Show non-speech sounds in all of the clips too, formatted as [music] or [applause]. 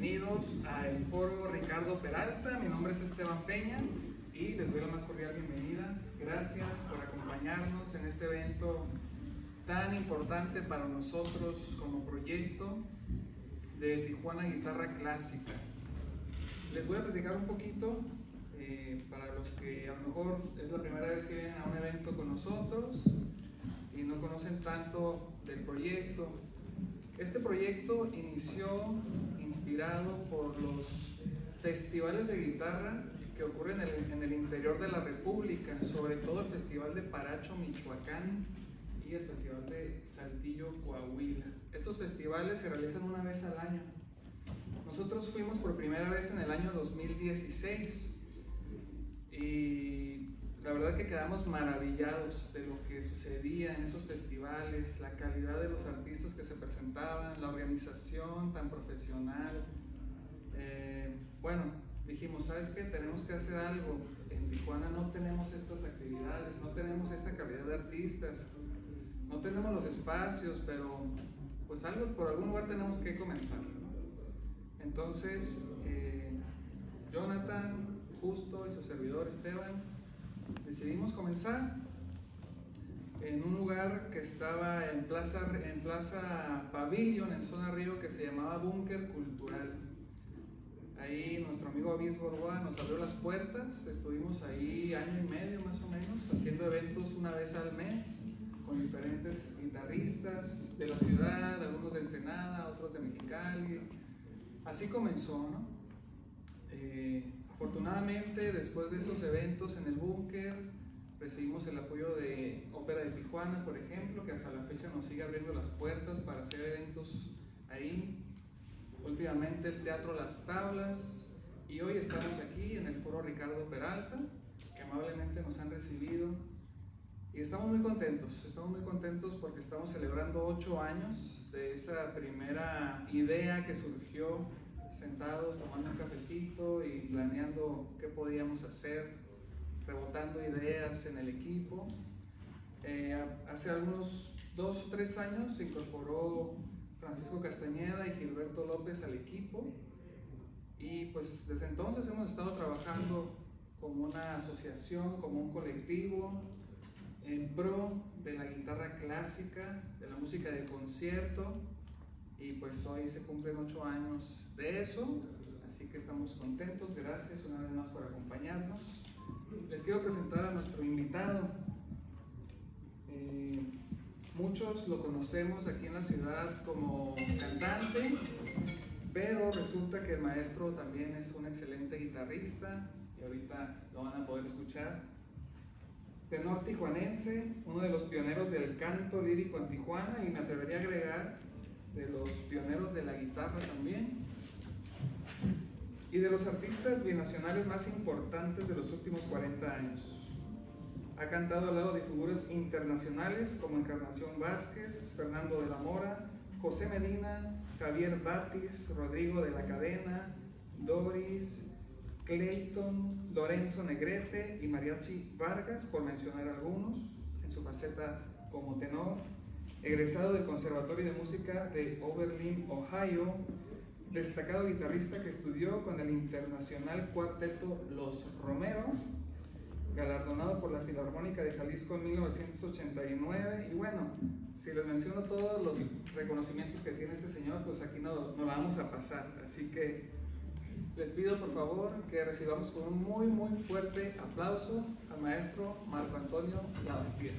bienvenidos al foro Ricardo Peralta. Mi nombre es Esteban Peña y les doy la más cordial bienvenida. Gracias por acompañarnos en este evento tan importante para nosotros como proyecto de Tijuana Guitarra Clásica. Les voy a platicar un poquito eh, para los que a lo mejor es la primera vez que vienen a un evento con nosotros y no conocen tanto del proyecto. Este proyecto inició inspirado por los festivales de guitarra que ocurren en el, interior de la República, sobre todo el Festival de Paracho, Michoacán y el Festival de Saltillo, Coahuila. Estos festivales se realizan una vez al año. Nosotros fuimos por primera vez en el año 2016 y la verdad que quedamos maravillados de lo que sucedía en esos festivales, la calidad de los artistas que se presentaban, la organización tan profesional. Eh, bueno, dijimos, ¿sabes qué? Tenemos que hacer algo. En Tijuana no tenemos estas actividades, no tenemos esta calidad de artistas, no tenemos los espacios, pero pues algo, por algún lugar tenemos que comenzar. Entonces, eh, Jonathan, Justo y su servidor Esteban, decidimos comenzar en un lugar que estaba en Plaza, en Plaza Pavilion, en zona Río, que se llamaba Búnker Cultural. Ahí nuestro amigo Abis Borboa nos abrió las puertas, estuvimos ahí año y medio más o menos, haciendo eventos una vez al mes con diferentes guitarristas de la ciudad, algunos de Ensenada, otros de Mexicali. Así comenzó, ¿no? Eh, afortunadamente, después de esos eventos en el búnker, recibimos el apoyo de Ópera de Tijuana, por ejemplo, que hasta la fecha nos sigue abriendo las puertas para hacer eventos ahí. Últimamente el Teatro Las Tablas y hoy estamos aquí en el Foro Ricardo Peralta, que amablemente nos han recibido y estamos muy contentos, estamos muy contentos porque estamos celebrando ocho años de esa primera idea que surgió sentados tomando un cafecito y planeando qué podíamos hacer, rebotando ideas en el equipo. Eh, hace algunos dos o tres años se incorporó Francisco Castañeda y Gilberto López al equipo y pues desde entonces hemos estado trabajando como una asociación, como un colectivo, en pro de la guitarra clásica, de la música de concierto, y pues hoy se cumplen ocho años de eso, así que estamos contentos, gracias una vez más por acompañarnos. Les quiero presentar a nuestro invitado. Eh, muchos lo conocemos aquí en la ciudad como cantante, pero resulta que el maestro también es un excelente guitarrista y ahorita lo van a poder escuchar. Tenor tijuanense, uno de los pioneros del canto lírico en Tijuana y me atrevería a agregar de los pioneros de la guitarra también y de los artistas binacionales más importantes de los últimos 40 años. Ha cantado al lado de figuras internacionales como Encarnación Vázquez, Fernando de la Mora, José Medina, Javier Batis, Rodrigo de la Cadena, Doris, Clayton, Lorenzo Negrete y Mariachi Vargas, por mencionar algunos, en su faceta como tenor, egresado del Conservatorio de Música de Oberlin, Ohio, destacado guitarrista que estudió con el internacional cuarteto Los Romeros, galardonado por la Filarmónica de Jalisco en 1989. Y bueno, si les menciono todos los reconocimientos que tiene este señor, pues aquí no, no vamos a pasar. Así que les pido por favor que recibamos con un muy, muy fuerte aplauso al maestro Marco Antonio Labastida.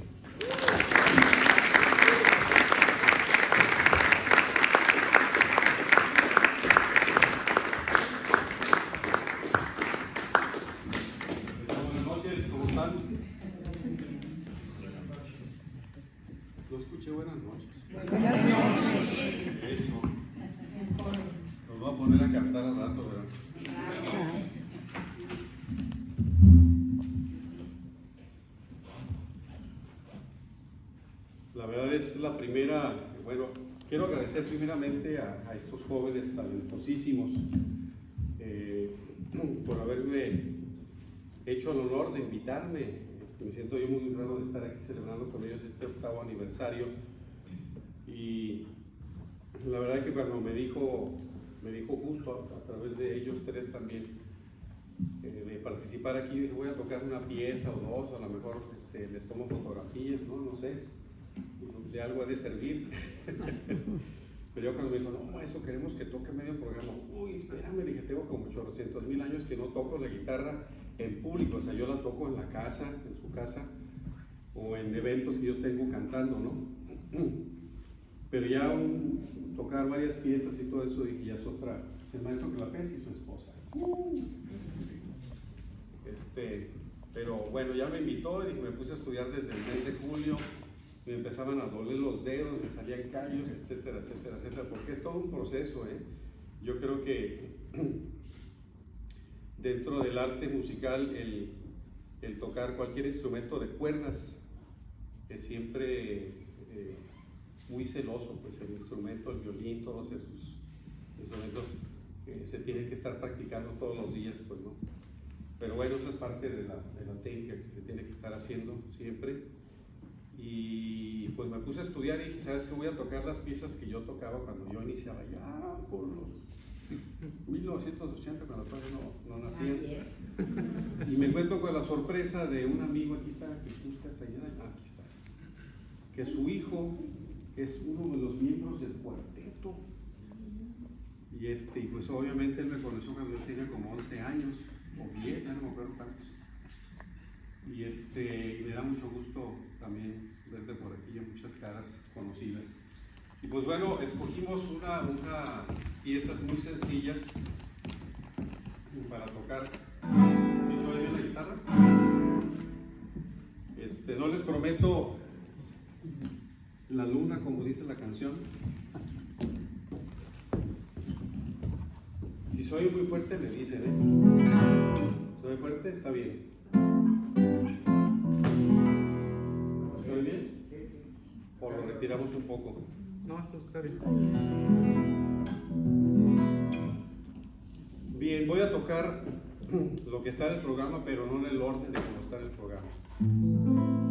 Buenas noches, ¿cómo están? No escuché buenas noches. Eso. Nos va a poner a cantar al rato, ¿verdad? La verdad es la primera, bueno, quiero agradecer primeramente a, estos jóvenes talentosísimos eh, [clears throat] por haberme hecho el honor de invitarme. Este, me siento yo muy honrado de estar aquí celebrando con ellos este octavo aniversario. Y la verdad es que cuando me dijo me dijo justo a, través de ellos tres también, eh, de participar aquí, dije, voy a tocar una pieza o dos, a lo mejor este, les tomo fotografías, ¿no? No sé, de algo ha de servir. [laughs] Pero yo cuando me dijo, no, eso queremos que toque medio programa, uy, espérame, dije, tengo como 800 mil años que no toco la guitarra en público, o sea, yo la toco en la casa, en su casa, o en eventos que yo tengo cantando, ¿no? Pero ya tocar varias piezas y todo eso, dije, ya es otra, el maestro Clapés y su esposa. Este, pero bueno, ya me invitó y me puse a estudiar desde el mes de julio, me empezaban a doler los dedos, me salían callos, etcétera, etcétera, etcétera, porque es todo un proceso, ¿eh? Yo creo que [clears throat] dentro del arte musical el, el tocar cualquier instrumento de cuerdas es siempre eh, muy celoso, pues el instrumento, el violín, todos esos instrumentos que se tienen que estar practicando todos los días, pues no. Pero bueno, eso es parte de la, de la técnica que se tiene que estar haciendo siempre. Y pues me puse a estudiar y dije, ¿sabes qué? Voy a tocar las piezas que yo tocaba cuando yo iniciaba ya por los 1980, cuando todavía no, no nacía. Y me encuentro con la sorpresa de un amigo, aquí está, que busca idea, aquí está, que su hijo es uno de los miembros del cuarteto. Y este, pues obviamente él me conoció cuando yo tenía como 11 años, o 10, ya no me acuerdo tantos. Y este, me da mucho gusto también verte por aquí, muchas caras conocidas. Y pues bueno, escogimos una, unas piezas muy sencillas para tocar. ¿Sí se oye bien la guitarra? Este, no les prometo la luna como dice la canción. Si soy muy fuerte me dicen, ¿eh? ¿Soy fuerte? Está bien. ¿Soy bien? O lo retiramos un poco. No, esto está bien. Bien, voy a tocar lo que está en el programa, pero no en el orden de cómo está en el programa.